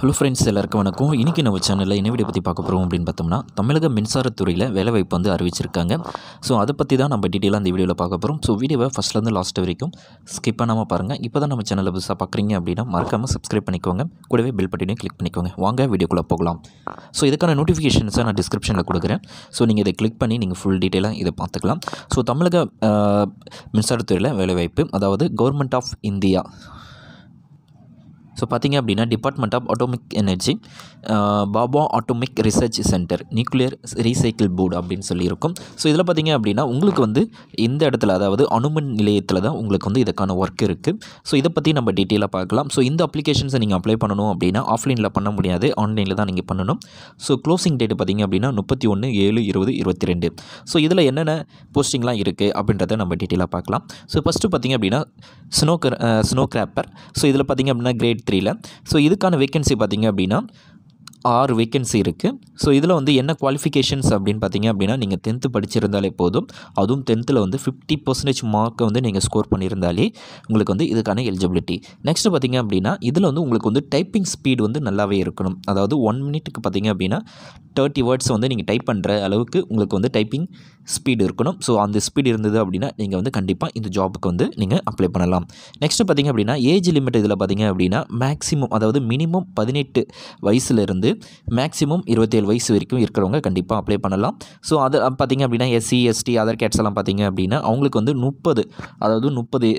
Hello friends எல்லாருக்கும் வணக்கம். இன்றைக்கி நம்ம சேனலில் என்ன வீடியோ பற்றி பார்க்க போகிறோம் அப்படின்னு பார்த்தோம்னா தமிழக மின்சாரத்துறையில் வேலைவாய்ப்பு வந்து அறிவிச்சிருக்காங்க. ஸோ அதை பற்றி தான் நம்ம டீட்டெயிலாக அந்த வீடியோவில் பார்க்க போகிறோம் ஸோ வீடியோவை ஃபஸ்ட்லேருந்து லாஸ்ட் வரைக்கும் ஸ்கிப் பண்ணாமல் பாருங்கள் இப்போ தான் நம்ம சேனலில் புதுசாக பார்க்குறீங்க அப்படின்னா மறக்காமல் சப்ஸ்கிரைப் பண்ணிக்கோங்க. கூடவே பில் பட்டனையும் கிளிக் பண்ணிக்கோங்க. வாங்க வீடியோக்குள்ளே போகலாம். ஸோ இதுக்கான நோட்டிஃபிகேஷன்ஸை நான் டிஸ்கிரிப்ஷனில் கொடுக்குறேன். ஸோ நீங்கள் இதை கிளிக் பண்ணி நீங்கள் ஃபுல் டீட்டெயிலாக இதை பார்த்துக்கலாம். ஸோ தமிழக மின்சாரத்துறையில் வேலைவாய்ப்பு அதாவது கவர்மெண்ட் ஆஃப் இந்தியா ஸோ பார்த்திங்க அப்படின்னா department of atomic energy Bhabha atomic research centre nuclear recycle board அப்படின்னு சொல்லியிருக்கும். ஸோ இதில் பார்த்தீங்க அப்படின்னா உங்களுக்கு வந்து இந்த இடத்துல அதாவது அணுமின் நிலையத்தில் தான் உங்களுக்கு வந்து இதுக்கான ஒர்க் இருக்குது ஸோ இதை பற்றி நம்ம டீட்டெயிலாக பார்க்கலாம். ஸோ இந்த அப்ளிகேஷன்ஸை நீங்கள் அப்ளை பண்ணணும் அப்படின்னா ஆஃப்லைனில் பண்ண முடியாது. ஆன்லைனில் தான் நீங்கள் பண்ணணும். ஸோ க்ளோசிங் டேட் பார்த்தீங்க அப்படின்னா முப்பத்தி ஒன்று ஏழு இருபது இருபத்தி ரெண்டு ஸோ இதில் என்னென்ன போஸ்டிங்லாம் இருக்குது அப்படின்றத நம்ம டீட்டெயிலாக பார்க்கலாம். ஸோ ஃபஸ்ட்டு பார்த்தீங்க அப்படின்னா ஸ்னோ ஸ்னோ கிராப்பர் ஸோ இதில் பார்த்தீங்க அப்படின்னா கிரேட் த்ரீல ஸோ இதுக்கான வேகன்சி பார்த்தீங்க அப்படின்னா ஆறு வேக்கன்சி இருக்குது ஸோ இதில் வந்து என்ன குவாலிஃபிகேஷன்ஸ் அப்படின்னு பார்த்தீங்க அப்படின்னா நீங்கள் டென்த்து படிச்சிருந்தாலே போதும். அதுவும் டென்த்தில் வந்து ஃபிஃப்டி பர்சன்டேஜ் மார்க்கை வந்து நீங்கள் ஸ்கோர் பண்ணியிருந்தாலே உங்களுக்கு வந்து இதுக்கான எலிஜிபிலிட்டி நெக்ஸ்ட்டு பார்த்தீங்க அப்படின்னா இதில் வந்து உங்களுக்கு வந்து டைப்பிங் ஸ்பீடு வந்து நல்லாவே இருக்கணும். அதாவது ஒன் மினிட்டுக்கு பார்த்தீங்க அப்படின்னா தேர்ட்டி வேர்ட்ஸ் வந்து நீங்கள் டைப் பண்ணுற அளவுக்கு உங்களுக்கு வந்து டைப்பிங் ஸ்பீடு இருக்கணும். ஸோ அந்த ஸ்பீடு இருந்தது அப்படின்னா நீங்கள் வந்து கண்டிப்பாக இந்த ஜாபுக்கு வந்து நீங்கள் அப்ளை பண்ணலாம். நெக்ஸ்ட்டு பார்த்தீங்க அப்படின்னா ஏஜ் லிமிட் இதில் பார்த்தீங்க அப்படின்னா மேக்ஸிமம் அதாவது மினிமம் பதினெட்டு வயசுலேருந்து மேக்ஸிமம் இருபத்தேழு வயசு வரைக்கும் இருக்கிறவங்க கண்டிப்பாக அப்ளை பண்ணலாம். ஸோ அது பார்த்தீங்க அப்படின்னா எஸ்சி எஸ்டி அதர் கேட்ஸ் எல்லாம் பார்த்தீங்க அப்படின்னா அவங்களுக்கு வந்து முப்பது அதாவது முப்பது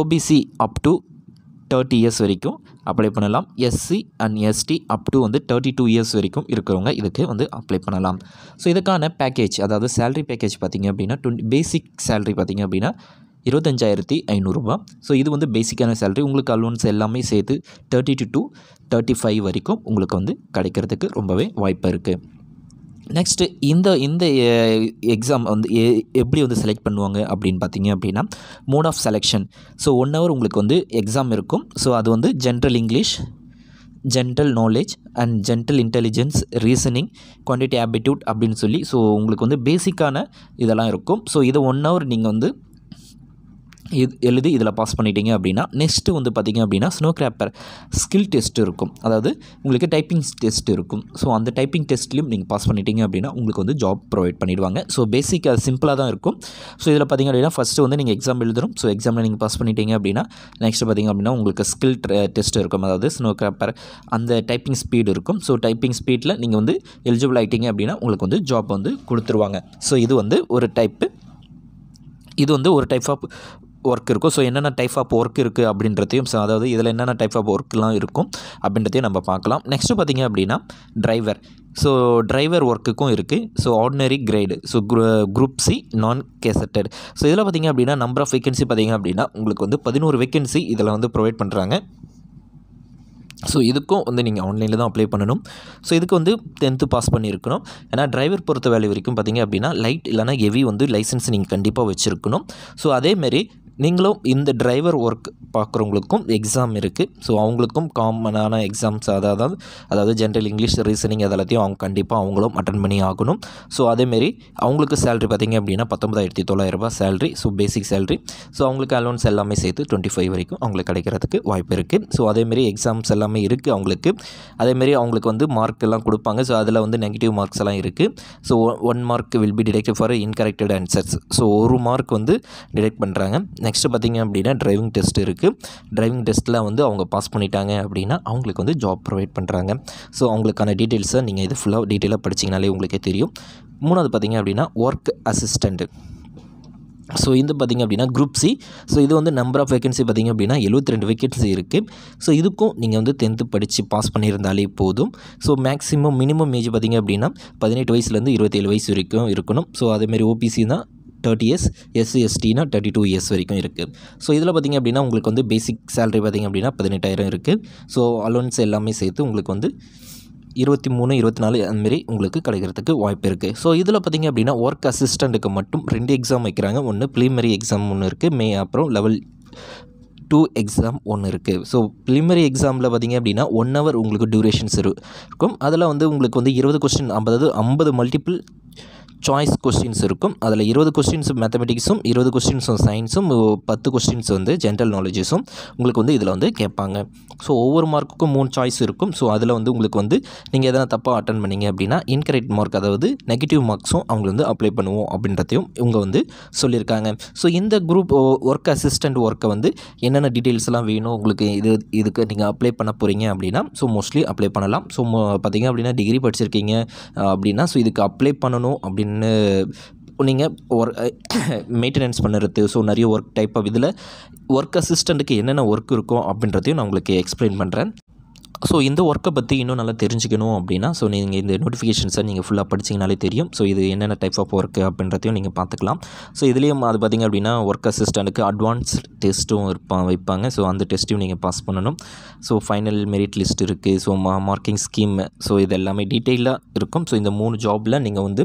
OBC up to thirty years வரைக்கும் அப்ளை பண்ணலாம். SC and ST up to வந்து தேர்ட்டி டூ இயர்ஸ் வரைக்கும் இருக்கிறவங்க இதுக்கு வந்து அப்ளை பண்ணலாம். ஸோ இதுக்கான பேக்கேஜ் அதாவது சேலரி பேக்கேஜ் பார்த்திங்க அப்படின்னா டுவெண்ட்டி பேசிக் சேலரி பார்த்திங்க அப்படின்னா இருபத்தஞ்சாயிரத்தி ஐநூறுரூபா ஸோ இது வந்து பேசிக்கான சேலரி உங்களுக்கு அலோன்ஸ் எல்லாமே சேர்த்து thirty two to thirty five வரைக்கும் உங்களுக்கு வந்து கிடைக்கிறதுக்கு ரொம்பவே வாய்ப்பு இருக்குது நெக்ஸ்ட்டு இந்த இந்த எக்ஸாம் வந்து எ- எப்படி வந்து செலக்ட் பண்ணுவாங்க அப்படின்னு பார்த்தீங்க அப்படின்னா mode of selection so one hour உங்களுக்கு வந்து எக்ஸாம் இருக்கும். ஸோ அது வந்து general English general knowledge and general intelligence reasoning quantity aptitude அப்படின்னு சொல்லி ஸோ உங்களுக்கு வந்து பேசிக்கான இதெல்லாம் இருக்கும். ஸோ இதை ஒன் ஹவர் நீங்கள் வந்து இது எழுதி இதில் பாஸ் பண்ணிட்டீங்க அப்படின்னா நெக்ஸ்ட்டு வந்து பார்த்தீங்க அப்படின்னா ஸ்னோ கிராப்பர் ஸ்கில் டெஸ்ட் இருக்கும். அதாவது உங்களுக்கு டைப்பிங் டெஸ்ட் இருக்கும். ஸோ அந்த டைப்பிங் டெஸ்ட்லையும் நீங்கள் பாஸ் பண்ணிட்டீங்க அப்படின்னா உங்களுக்கு வந்து ஜாப் ப்ரொவைட் பண்ணிடுவாங்க. ஸோ பேசிக் அது சிம்பிளாக தான் இருக்கும். ஸோ இதில் பார்த்தீங்க அப்படின்னா ஃபஸ்ட்டு வந்து நீங்கள் எக்ஸாம் எழுதணும். ஸோ எக்ஸாமில் நீங்கள் பாஸ் பண்ணிட்டீங்க அப்படின்னா நெக்ஸ்ட் பார்த்தீங்க அப்படின்னா உங்களுக்கு ஸ்கில் டெஸ்ட் இருக்கும். அதாவது ஸ்னோ கிராப்பர் அந்த டைப்பிங் ஸ்பீடு இருக்கும். ஸோ டைப்பிங் ஸ்பீடில் நீங்கள் வந்து எலிஜிபிள் ஆகிட்டீங்க அப்படின்னா உங்களுக்கு வந்து ஜாப் வந்து கொடுத்துருவாங்க. ஸோ இது வந்து ஒரு டைப்பு இது வந்து ஒரு டைப் ஆஃப் ஒர்க் இருக்கும் ஸோ என்னென்ன டைப் ஆஃப் ஒர்க் இருக்குது அப்படின்றதையும் ஸோ அதாவது இதில் என்னென்ன டைப் ஆஃப் ஒர்க்லாம் இருக்கும் அப்படின்றதையும் நம்ம பார்க்கலாம். நெக்ஸ்ட்டு பார்த்தீங்க அப்படின்னா டிரைவர் ஸோ டிரைவர் ஒர்க்குக்கும் இருக்குது so ordinary grade so group C non gazetted so இதில் பார்த்தீங்க அப்படின்னா நம்பர் ஆஃப் வேகன்சி பார்த்தீங்க அப்படின்னா உங்களுக்கு வந்து பதினோரு வேகன்சி இதில் வந்து ப்ரொவைட் பண்ணுறாங்க ஸோ இதுக்கும் வந்து நீங்கள் ஆன்லைனில் தான் அப்ளை பண்ணணும். ஸோ இதுக்கு வந்து டென்த்து பாஸ் பண்ணியிருக்கணும். ஏன்னா டிரைவர் பொறுத்த வேலை வரைக்கும் பார்த்தீங்க அப்படின்னா லைட் இல்லைனா ஹெவி வந்து லைசன்ஸ் நீங்கள் கண்டிப்பாக வச்சுருக்கணும். ஸோ அதேமாரி நீங்களும் இந்த டிரைவர் ஒர்க் பார்க்குறவங்களுக்கும் எக்ஸாம் இருக்குது ஸோ அவங்களுக்கும் காமனான எக்ஸாம்ஸ் அதாவது அதாவது ஜென்ரல் இங்கிலீஷ் ரீசனிங் அதெல்லாத்தையும் அவங்க கண்டிப்பாக அவங்களும் அட்டன் பண்ணி ஆகணும். ஸோ அதேமாரி அவங்களுக்கு சேலரி பார்த்தீங்க அப்படின்னா பத்தொம்பதாயிரத்தி தொள்ளாயிரரூபா salary so basic salary so அவங்களுக்கு அலோன்ஸ் எல்லாமே சேர்த்து டுவெண்ட்டி ஃபைவ் வரைக்கும் அவங்களுக்கு கிடைக்கிறதுக்கு வாய்ப்பு இருக்குது ஸோ அதேமாரி எக்ஸாம்ஸ் எல்லாமே இருக்குது அவங்களுக்கு. அதேமாரி அவங்களுக்கு வந்து மார்க் எல்லாம் கொடுப்பாங்க. ஸோ அதில் வந்து நெகட்டிவ் மார்க்ஸ் எல்லாம் இருக்குது so one mark will be detected for incorrected answers so ஒரு மார்க் வந்து டிடெக்ட் பண்ணுறாங்க நெக்ஸ்ட்டு பார்த்தீங்க அப்படின்னா டிரைவிங் டெஸ்ட் இருக்குது டிரைவிங் டெஸ்ட்டில் வந்து அவங்க பாஸ் பண்ணிட்டாங்க அப்படின்னா அவங்களுக்கு வந்து ஜாப் ப்ரொவைட் பண்ணுறாங்க ஸோ அவங்களுக்கான டீட்டெயில்ஸை நீங்கள் இது ஃபுல்லாக டீட்டெயிலாக படிச்சிங்கனாலே உங்களுக்கே தெரியும். மூணாவது பார்த்தீங்க அப்படின்னா ஒர்க் அசிஸ்டண்ட்டு ஸோ இது பார்த்திங்க அப்படின்னா குரூப் சி ஸோ இது வந்து நம்பர் ஆஃப் வேகன்சி பார்த்திங்க அப்படின்னா 72 ரெண்டு வேகன்சி இருக்குது ஸோ இதுக்கும் நீங்கள் வந்து டென்த்து படித்து பாஸ் பண்ணியிருந்தாலே போதும். ஸோ மேக்ஸிமம் மினிமம் ஏஜ் பார்த்திங்க அப்படின்னா பதினெட்டு வயசுலேருந்து இருபத்தேழு வயசு வரைக்கும் இருக்கணும். ஸோ அதேமாரி ஓபிசி தான் தேர்ட்டி இயர்ஸ் எஸ்சி எஸ்டினா தேர்ட்டி டூ இயர்ஸ் வரைக்கும் இருக்குது ஸோ இதில் பார்த்திங்க அப்படின்னா உங்களுக்கு வந்து பேசிக் சேலரி பார்த்திங்க அப்படின்னா பதினெட்டாயிரம் இருக்குது ஸோ அலோன்ஸ் எல்லாமே சேர்த்து உங்களுக்கு வந்து இருபத்தி மூணு இருபத்தி நாலு அந்தமாரி உங்களுக்கு கிடைக்கிறதுக்கு வாய்ப்பு இருக்குது ஸோ இதில் பார்த்திங்க அப்படின்னா ஒர்க் அசிஸ்டண்ட்டுக்கு மட்டும் ரெண்டு எக்ஸாம் வைக்கிறாங்க. ஒன்று ப்ரிலிமரி எக்ஸாம் ஒன்று இருக்குது மே அப்புறம் லெவல் டூ எக்ஸாம் ஒன்று இருக்குது ஸோ ப்ளிமரி எக்ஸாமில் பார்த்திங்க அப்படின்னா ஒன் ஹவர் உங்களுக்கு டியூரேஷன்ஸ் இருக்கும். அதில் வந்து உங்களுக்கு வந்து இருபது கொஸ்டின் அதாவது ஐம்பது மல்டிபிள் சாய்ஸ் கொஸ்டின்ஸ் இருக்கும். அதில் இருபது கொஸ்டின்ஸ் மேத்தமெட்டிக்ஸும் இருபது கொஸ்டின்ஸும் சயின்ஸும் பத்து கொஸ்டின்ஸ் வந்து ஜென்ரல் நாலேஜஸும் உங்களுக்கு வந்து இதில் வந்து கேட்பாங்க. ஸோ ஒவ்வொரு மார்க்குக்கும் மூணு சாய்ஸ் இருக்கும். ஸோ அதில் வந்து உங்களுக்கு வந்து நீங்கள் எதனா தப்பாக அட்டன் பண்ணீங்க அப்படின்னா இன்கரெக்ட் மார்க் அதாவது நெகட்டிவ் மார்க்ஸும் அவங்க வந்து அப்ளை பண்ணுவோம் அப்படின்றதையும் இவங்க வந்து சொல்லியிருக்காங்க. ஸோ இந்த குரூப் ஒர்க் அசிஸ்டண்ட் ஒர்க்கை வந்து என்னென்ன டீட்டெயில்ஸ்லாம் வேணும் உங்களுக்கு இது இதுக்கு நீங்கள் அப்ளை பண்ண போகிறீங்க அப்படின்னா ஸோ மோஸ்ட்லி அப்ளை பண்ணலாம். ஸோ பார்த்தீங்க அப்படின்னா டிகிரி படிச்சிருக்கீங்க அப்படின்னா ஸோ இதுக்கு அப்ளை பண்ணணும் அப்படின்னு நீங்கள் ஒர்க் மெயின்டெனன்ஸ் பண்ணுறது ஸோ நிறைய ஒர்க் டைப் ஆஃப் இதில் ஒர்க் அசிஸ்டண்ட்டுக்கு என்னென்ன ஒர்க் இருக்கும் அப்படின்றதையும் நான் உங்களுக்கு எக்ஸ்பிளைன் பண்ணுறேன் ஸோ இந்த ஒர்க்கை பற்றி இன்னும் நல்லா தெரிஞ்சுக்கணும் அப்படின்னா ஸோ நீங்கள் இந்த நோட்டிஃபிகேஷன்ஸை நீங்கள் ஃபுல்லாக படிச்சிங்கனாலே தெரியும். ஸோ இது என்னென்ன டைப் ஆஃப் ஒர்க்கு அப்படின்றதையும் நீங்கள் பார்த்துக்கலாம். ஸோ இதுலேயும் அது பார்த்திங்க அப்படின்னா ஒர்க் அசிஸ்டண்ட்டுக்கு அட்வான்ஸ் டெஸ்ட்டும் இருப்பான் வைப்பாங்க. ஸோ அந்த டெஸ்ட்டையும் நீங்கள் பாஸ் பண்ணணும். ஸோ ஃபைனல் மெரிட் லிஸ்ட் இருக்குது ஸோ மா மார்க்கிங் ஸ்கீம் ஸோ இது எல்லாமே டீட்டெயிலாக இருக்கும். ஸோ இந்த மூணு ஜாபில் நீங்கள் வந்து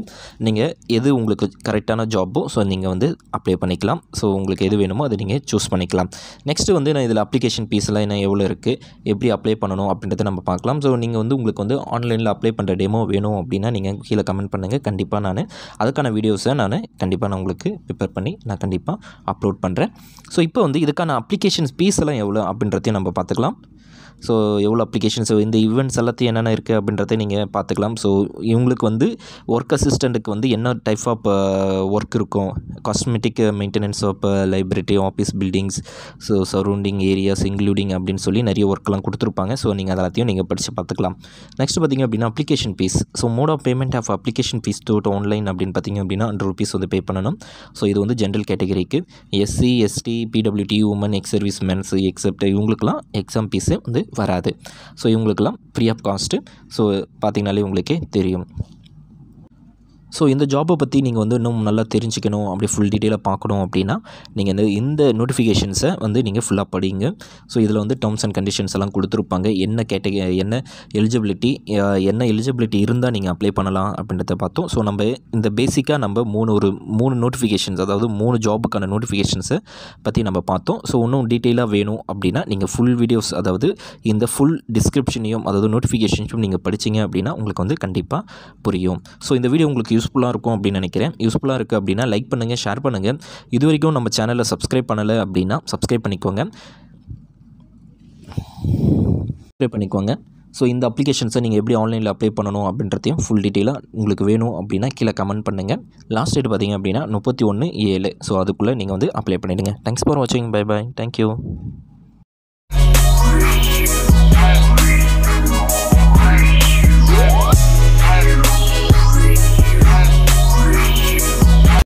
நீங்கள் எது உங்களுக்கு கரெக்டான ஜாப்போ ஸோ நீங்கள் வந்து அப்ளை பண்ணிக்கலாம். ஸோ உங்களுக்கு எது வேணுமோ அதை நீங்கள் சூஸ் பண்ணிக்கலாம். நெக்ஸ்ட்டு வந்து நான் இதில் அப்ளிகேஷன் ஃபீஸ்லாம் என்ன எவ்வளோ இருக்குது எப்படி அப்ளை பண்ணணும்? அப்படின்றத நம்ம பார்க்கலாம். ஸோ நீங்கள் வந்து உங்களுக்கு வந்து ஆன்லைனில் அப்ளை பண்ணுற டெமோ வேணும் அப்படின்னா நீங்கள் கீழே கமெண்ட் பண்ணுங்கள் கண்டிப்பாக நான் அதுக்கான வீடியோஸை நான் கண்டிப்பாக நான் உங்களுக்கு ப்ரிப்பேர் பண்ணி நான் கண்டிப்பாக அப்லோட் பண்ணுறேன் ஸோ இப்போ வந்து இதுக்கான அப்ளிகேஷன்ஸ் ஃபீஸ் எல்லாம் எவ்வளோ அப்படின்றதையும் நம்ம பார்த்துக்கலாம். ஸோ எவ்வளோ அப்ளிகேஷன்ஸ் இந்த ஈவெண்ட்ஸ் எல்லாத்தையும் என்னென்ன இருக்குது அப்படின்றத நீங்கள் பார்த்துக்கலாம். ஸோ இவங்களுக்கு வந்து ஒர்க் அசிஸ்டண்ட்டுக்கு வந்து என்ன டைப் ஆஃப் ஒர்க் இருக்கும்? Cosmetic maintenance of library office buildings so surrounding areas including அப்படின்னு சொல்லி நிறைய ஒர்க்லாம் கொடுத்துருப்பாங்க. ஸோ நீங்கள் எல்லாத்தையும் நீங்கள் படித்து பார்த்துக்கலாம். நெக்ஸ்ட் பார்த்திங்க அப்படின்னா application fees so mode of payment of application fees to online அப்படின்னு பார்த்திங்க அப்படின்னா ஹண்ட்ரட் ருபீஸ் வந்து பே பண்ணணும். ஸோ இது வந்து ஜென்ரல் கேட்டகரிக்கு SC ST PWD woman ex service mens except இவங்களுக்குலாம் எக்ஸாம் ஃபீஸு வந்து வராது. ஸோ இவங்களுக்கெல்லாம் ஃப்ரீ ஆஃப் காஸ்ட்டு ஸோ பார்த்திங்கனாலே உங்களுக்கே தெரியும். ஸோ இந்த ஜாப்பை பற்றி நீங்கள் வந்து இன்னும் நல்லா தெரிஞ்சுக்கணும் அப்படி ஃபுல் டீட்டெயிலாக பார்க்கணும் அப்படின்னா நீங்கள் இந்த இந்த நோட்டிஃபிகேஷன்ஸை வந்து நீங்கள் ஃபுல்லாக படிங்க. ஸோ இதில் வந்து டேர்ம்ஸ் அண்ட் கண்டிஷன்ஸ் எல்லாம் கொடுத்துருப்பாங்க. என்ன கேட்டக என்ன எலிஜிபிலிட்டி என்ன எலிஜிபிலிட்டி இருந்தால் நீங்கள் அப்ளை பண்ணலாம் அப்படின்றத பார்த்தோம். ஸோ நம்ம இந்த பேசிக்காக நம்ம மூணு ஒரு மூணு நோட்டிஃபிகேஷன்ஸ் அதாவது மூணு ஜாபுக்கான நோட்டிஃபிகேஷன்ஸை பற்றி நம்ம பார்த்தோம். ஸோ இன்னும் டீட்டெயிலாக வேணும் அப்படின்னா நீங்கள் ஃபுல் வீடியோஸ் அதாவது இந்த ஃபுல் டிஸ்கிரிப்ஷனையும் அதாவது நோட்டிஃபிகேஷன்ஸும் நீங்கள் படித்தீங்க அப்படின்னா உங்களுக்கு வந்து கண்டிப்பாக புரியும். ஸோ இந்த வீடியோ உங்களுக்கு யூஸ்ஃபுல்லாக இருக்கும் அப்படின்னு நினைக்கிறேன். யூஸ்ஃபுல்லாக இருக்குது அப்படின்னா லைக் பண்ணுங்கள் ஷேர் பண்ணுங்கள் இது வரைக்கும் நம்ம சேனலை சப்ஸ்கிரைப் பண்ணலை அப்படின்னா சப்ஸ்கிரைப் பண்ணிக்கோங்க. சப்ஸ்கிரைப் பண்ணிக்கோங்க. ஸோ இந்த அப்ளிகேஷன்ஸை நீங்கள் எப்படி ஆன்லைனில் அப்ளை பண்ணணும் அப்படின்றதையும் ஃபுல் டீட்டெயிலாக உங்களுக்கு வேணும் அப்படின்னா கீழே கமெண்ட் பண்ணுங்கள் லாஸ்ட் டேட் பார்த்திங்க அப்படின்னா முப்பத்தி ஒன்று ஏழு. ஸோ அதுக்குள்ளே நீங்கள் வந்து அப்ளை பண்ணிவிடுங்க தேங்க்ஸ் ஃபார் வாட்சிங் பை பை தேங்க்யூ